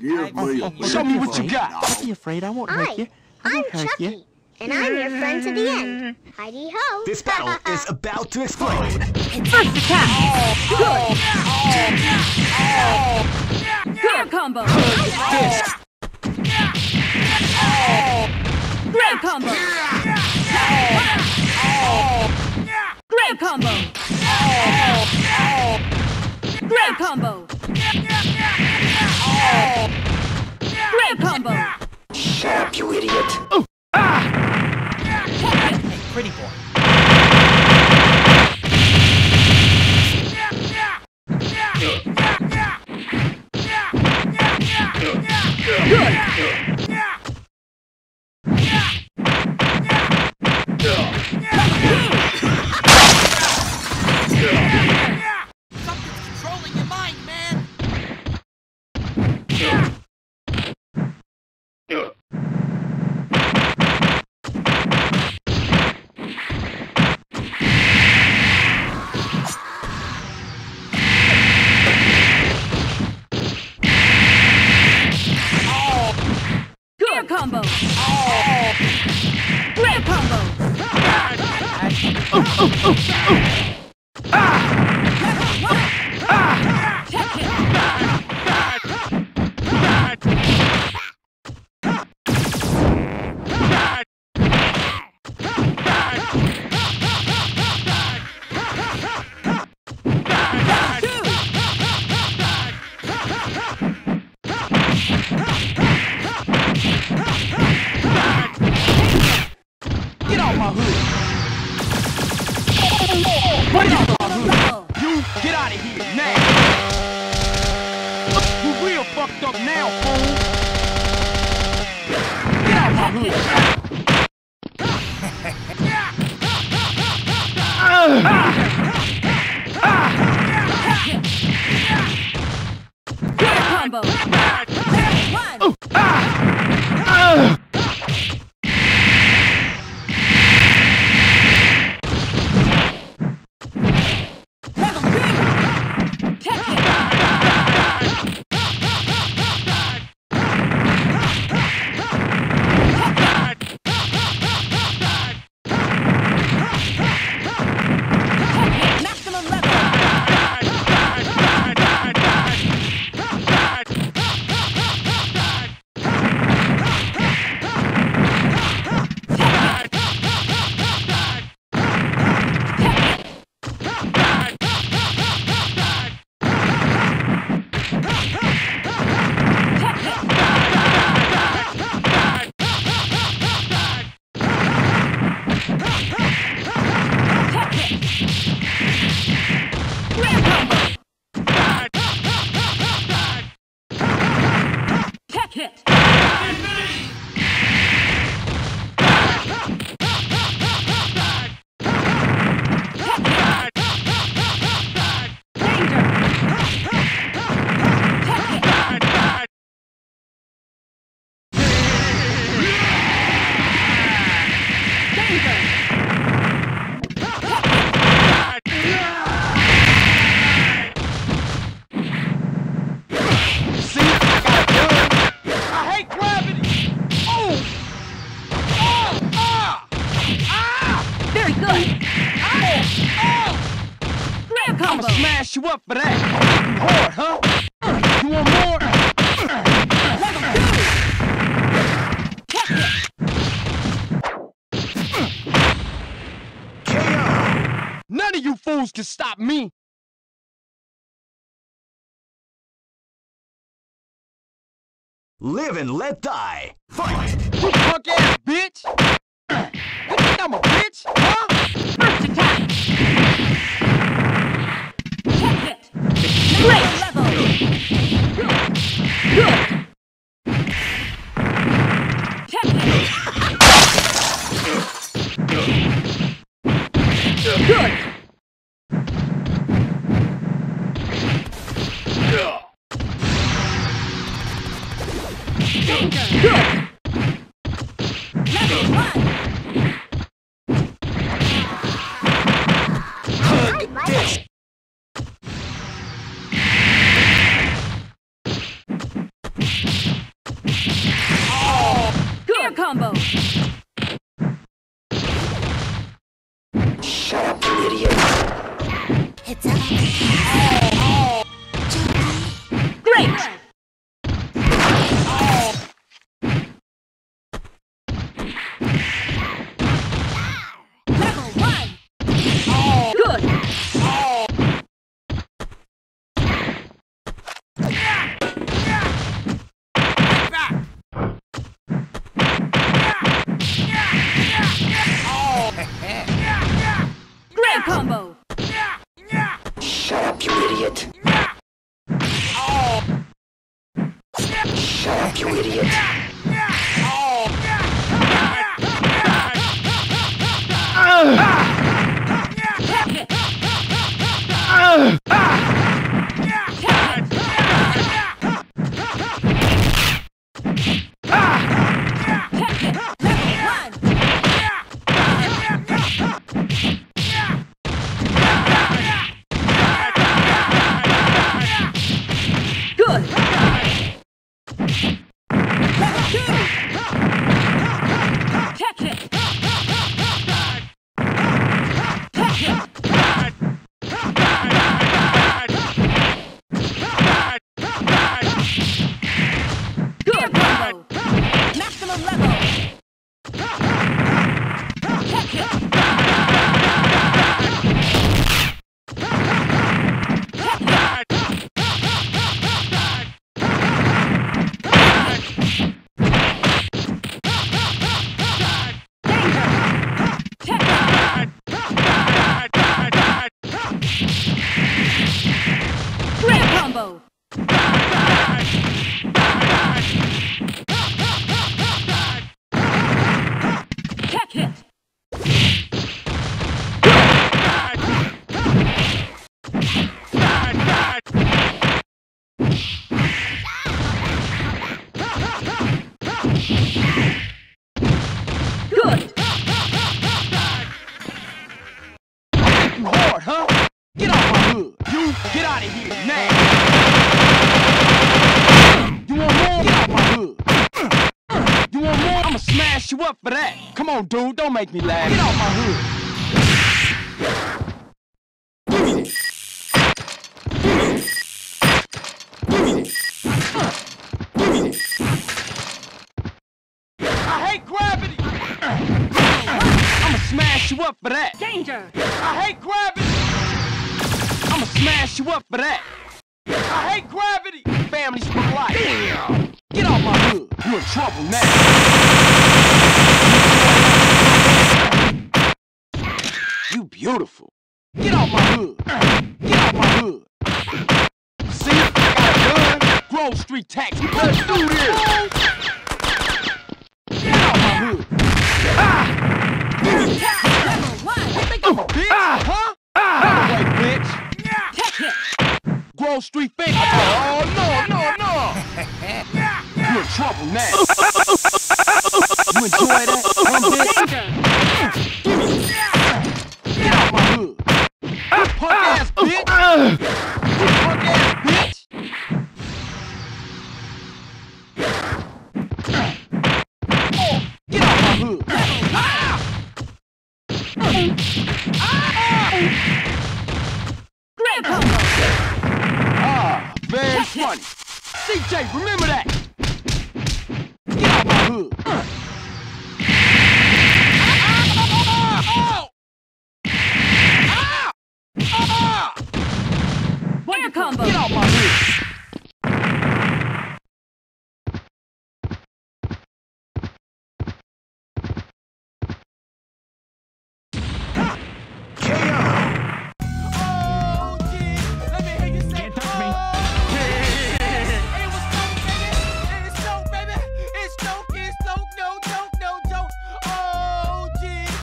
Give me a Show me what you got. Don't be afraid. I won't hurt you. I I'm hurt Chucky, you. and I'm your friend to the end. Heidi ho! This battle is about to explode. First attack. Good. Grab combo. Grab combo. Grab combo. Grab combo. Grab combo. Shut up, you idiot. Pretty up now, fool. Get out my hood. Up for that. Hard, huh? You want more? Level two. Check it. KO. None of you fools can stop me. Live and let die. Fight. You punk ass bitch! You think I'm a bitch? Huh? First attack. Check it. Great level. Shut up, you idiot. Tech up for that. Come on, dude. Don't make me laugh. Get off my hood. I hate gravity. I'ma smash you up for that. Danger. I hate gravity. I'ma smash you up for that. I hate gravity. Families for life. Get off my hood. You in trouble now. You beautiful. Get off my hood. Get off my hood. See, I got a gun. Grove Street tax. Let's do this. Get off my hood. Level one. Think I'm a bitch? Huh? Out of the way, bitch. Tech hit. Grove Street fake. Oh, no, no, no. You in trouble now. you enjoy that? Huh, bitch? Danger. Get off my hood. Punk ass bitch.